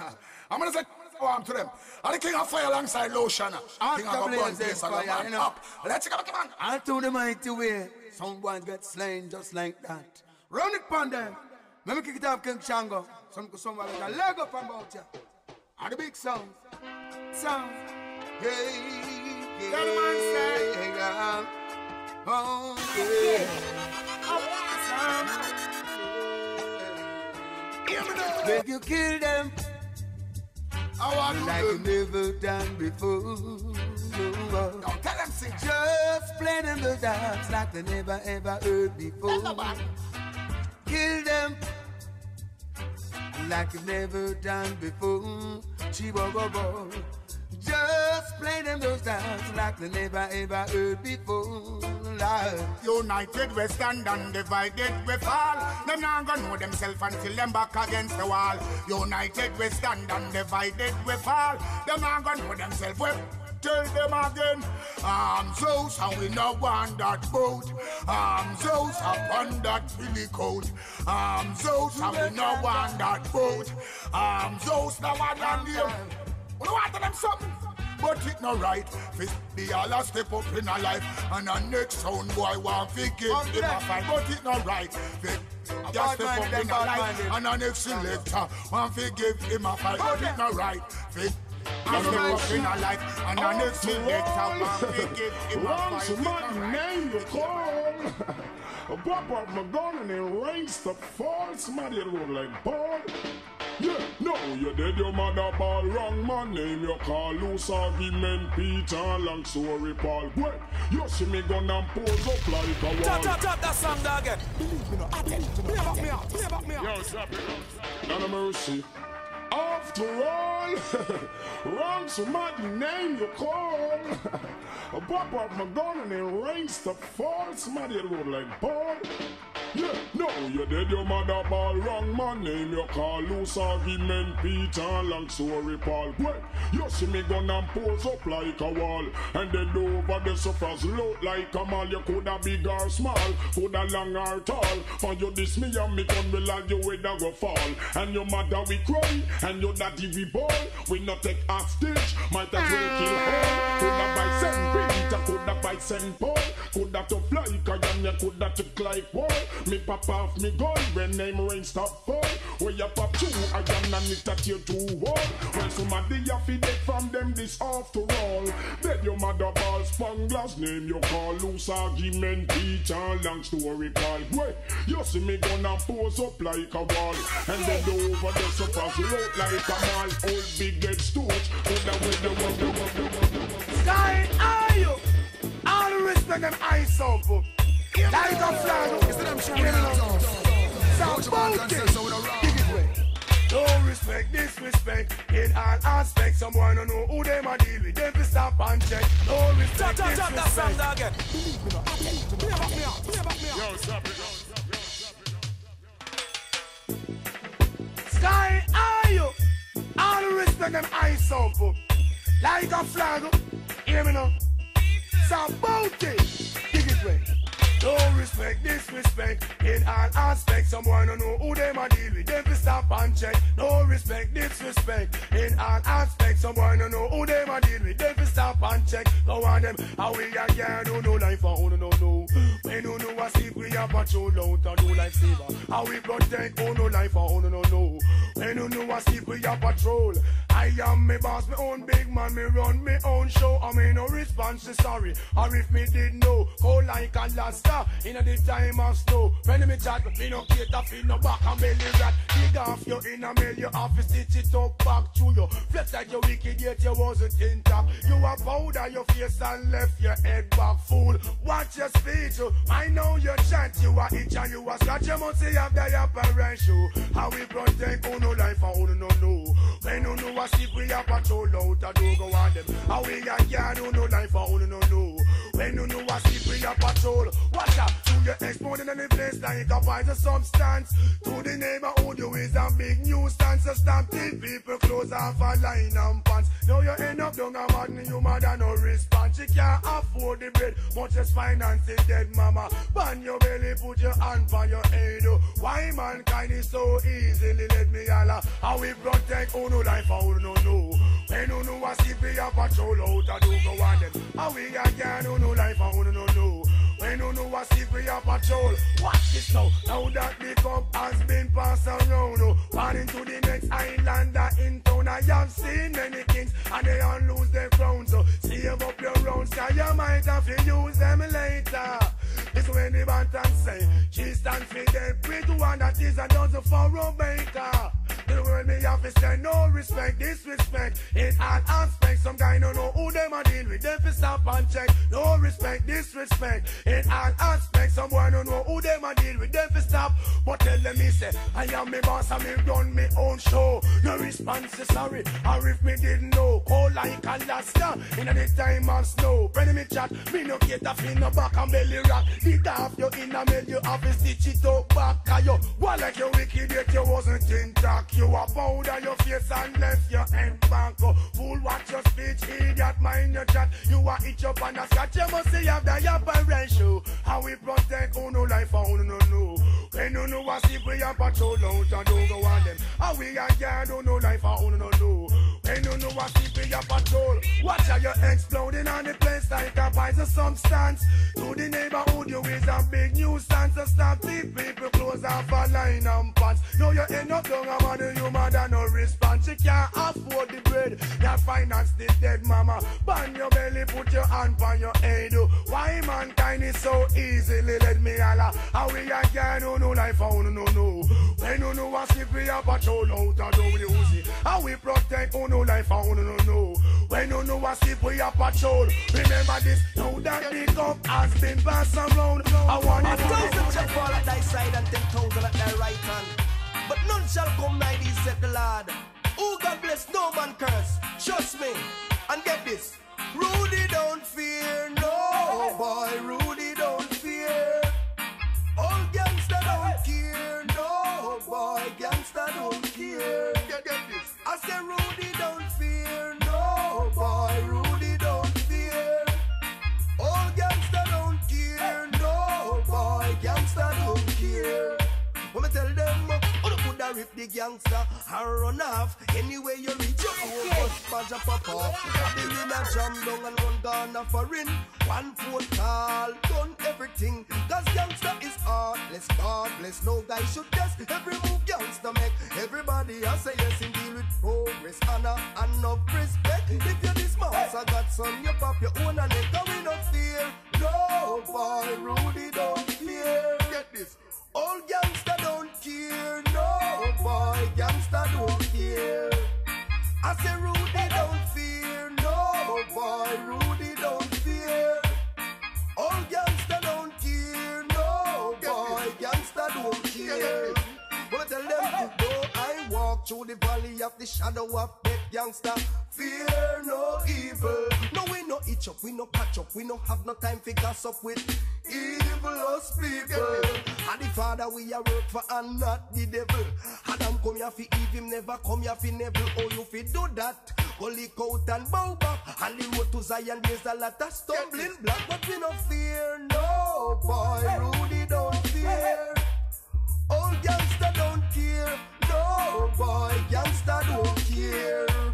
I'm gonna say, oh, I'm to them. I'm the king of fire alongside lotion. King of a blaze burn I fire, got you man know. up. Let's go, come on. All to the mighty way. Someone get slain just like that. Run it pon them. Let me kick it off King Shango. Some someone with a leg up about you. And the big sound. Sound. Hey, yeah. Tell man say. yeah. Oh, yeah. Make you kill them. I want like you never done before. Don't tell them sing. Just play them the dance like they never ever heard before. Kill them like you've never done before. Bo. Just play them those dance like they never ever heard before. United we stand and divided we fall. Them not gonna know themselves until them back against the wall. United we stand and divided we fall. Them not gonna know themselves we Tell them again, arms out and we no want that boat. Arms out upon that billy coat. Arms out and we no want that boat. Arms out now and them. We want them something. But it no right. Fit the all step up in a life. And a next sound boy want fi give him a fight. But it no right. Fit just step up in a life. And a next selector want fi give him a fight. But it no right. Fit just step up in a life. And a next selector want fi give him a Once fight. my name you call, pop up my gun and erase the false money road like boy. Yeah, no, you dead, your mother ball wrong man name you call loose argument Peter long story Paul. Wait, you see me gonna pose up like a wall. Tap, tap, tap that song, dog. Believe me, no. I tell you, play back me up, play back me up. Yo, stop it. None of mercy. After all, wrong somebody name you call. Pop up my gun and rains to fall. Somebody that road like ball. Yeah, no, you dead your mother ball wrong man name you call loose argument Peter long story Paul. Wait, you see me gonna pose up like a wall and then over the surface look like a mall. You coulda big or small, coulda long or tall. For you this me and me gun will you with go fall. And your mother we cry and your daddy we ball. We not take hostage, might as well kill ah. all. Coulda buy Saint Peter, coulda buy Saint Paul, coulda to fly you coulda to like wall. Me pop off me gun when name rain stop fall. Where you pop two, I am not it at you two wall. When somebody you feed it from them this after all. Dead your mother ball spun glass name you call loose argument teacher long story call. Wait, you see me gonna pose up like a wall. And then over the surface look like a mall. Old big head stooge. Coulda with the one the Sky, are you? All the respect and ice up. Like a flag. You see them showing out. Some bounty. It. No respect, disrespect in all aspects. Someone don't know who them a deal with. Them fi stop and check. No respect, Tap, tap, tap that song, disrespect. dog. Believe me, no. I tell you, play me up, play me up. Yo, stop it. Sky, you? All the respect and ice up. Like a flag. Hear me now. Some bounty. Dig it way. No respect, disrespect in all aspects. Someone don't know who them a deal with. Them fi stop and check. No respect, disrespect in all aspects. Someone don't know who them a deal with. Them fi stop and check. Go on them. How we a girl do no life for who no know. When you know a sleep, we a patrol out and do life saver. How we protect who no life for who no know. When you know a sleep, we a patrol. I am me boss, me own big man, me run me own show. I mean no response to sorry. Or if me did know, cold like a Alaska in the time of snow. When me chat, me no cater for no back and belly rat. Dig off your inner mail, you have to stitch it up back to you. Flex like your wicked yet you wasn't intact. You a powder your face and left your head back fool. Watch your speech, oh. I know your chant. You a itch and you a scratch. You must say have the apparent show. How we protect oh, who no life and who no know. When you a sleep, we a patrol out a do go on them. How we a yard who no life and who no know. When you know a sleep, we a patrol. Watch out, to your exploding in the place like a poison substance. To the neighborhood, you is a big nuisance. So stop till people close off a line and pants. Now you end up down a madden, you mother no response. You can't afford the bread, much as finance is dead, mama. Ban your belly, put your hand on your head. Why mankind is so easily let me holla? How we protect who no life, who no know. When you know a sleep, we a patrol out a do go on them. How we a can who no life, how who no know. When you know a sleep, we a patrol. Watch this now. Now that the cup has been passed around, oh, on into the next islander in town. I have seen many kings and they all lose their crowns. So save up your rounds, cause you might have to use them later. This when the bantam say, she stands for the pretty one that is a dozen for a baker. The word me have to say no respect, disrespect in all aspects. Some guy don't know who them a deal with. Them fi stop and check. No respect, disrespect in all aspects. Some boy don't know who them a deal with. Them fi stop, but tell them me say I am me boss and me run me own show. No response is sorry, or if me didn't know, cold like Alaska in the time of snow. When me chat, me no cater fi no back and belly rock. Dig off your inner mail, you have to stitch it up back. Cause you one like you wicked you wasn't intact. You a powder your face and left your hand back. Oh, Fool, watch your speech, idiot, mind your chat. You a itch up and a scratch. You must say have the apparent show. How we protect no life and who no know. When know a sleep, we a patrol out and don't go on them. How we a guard who no life and who no know. When know a sleep, we a patrol. Watch how you exploding on the place like a poison substance. To the neighborhood, you is a big nuisance. So stop the people close off a line and pants. Now you end up down a man you mother no response. You can't afford the bread. That finance the dead mama. Ban your belly put your hand on your head. Why mankind is so easily let me holla? How we again no oh, no life oh no no no. When oh, no no was if we a patrol out a door with the Uzi. How we protect oh no life oh no no no. When oh, no no was if we a patrol. Remember this. Now that the cup has been passed around. I want A thousand shall fall at thy side and ten thousand at thy right hand. But none shall come nigh thee, said the Lord. Who God bless, no man curse. Trust me. And get this. Rudy don't fear, no boy. Rudy don't fear. Old gangster don't care, no boy. Gangster don't care. Rip the gangster and run off. Anyway you reach your own bus, badge a pop off. Babylon a jam down and run Ghana foreign. One phone call, done everything. Cause gangster is heartless, godless. No guy should test every move gangster make. Everybody I say yes in deal with progress, honor and no respect. If you're this mouse, I got some, you pop your own and it we no fear. No boy, Rudy don't fear. Get this. All gangster don't care, no boy, gangster don't care. I say Rudy don't fear, no boy, Rudy don't fear. All gangster don't care, no boy, gangster don't care. But tell them, though I walk through the valley of the shadow of death, gangster, fear no evil. No, we no itch up, we no patch up, we no have no time to gossip with evil us people. And the father we a work for and not the devil. Adam come here fi Eve, him never come here fi Neville. Oh, you fi do that. Go lick out and bow back. And the road to Zion, there's a lot of stumbling block. But we no fear, no boy. Rudy don't fear. Old gangster don't care. No boy, gangster don't care.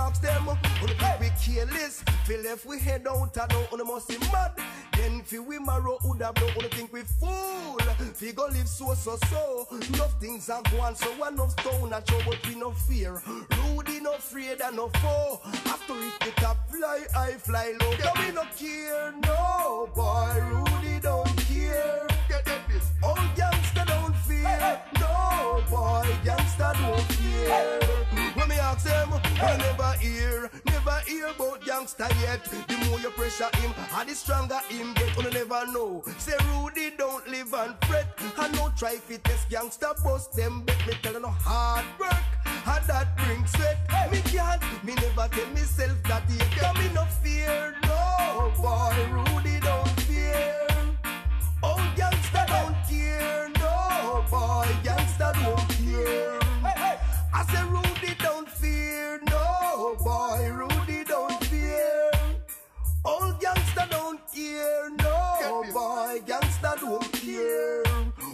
Ask them, the we careless? Feel if we head out and out, on must be mad. Then fi we marrow, who da blow, who think we fool? Fi go live so so so. Enough things are going so one of stone and show, but we no fear. Rudy no afraid and no foe. After it the top fly high, fly low. Yeah, we no care, no boy. Rudy don't care. Get, get this. Old gangster don't fear. No boy, gangster don't fear. When me ask them, I never hear, never hear about gangster yet. The more you pressure him, and the stronger him get. You never know. Say Rudy don't live and fret. I no try fit test gangster bust them. Bet me tell you no hard work. And that brings sweat. Me can't, me never tell myself that he can me no fear. No oh, boy, Rudy don't fear. Oh, Old gangster don't care, no oh, boy, gangster don't care. I say Rudy care, no boy, gangster don't care.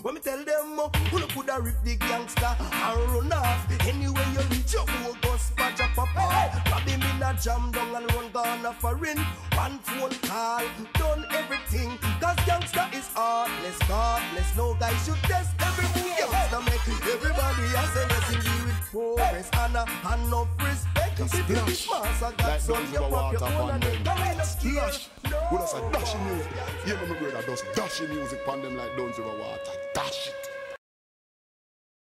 When me tell them, uh, who no coulda rip the gangster and run off. Anyway you reach your bogus patch up apart. Grab him in a jam down and run Ghana foreign. One phone call, done everything. Cause gangster is heartless, godless. No guy should test every move gangster make. Everybody has a in deal with progress, honor and no respect. If you this mass, I got some, you pop your Splash. With us a dashing music. Yeah, me brother does dashing music on them like Dunn's River Water. Dash.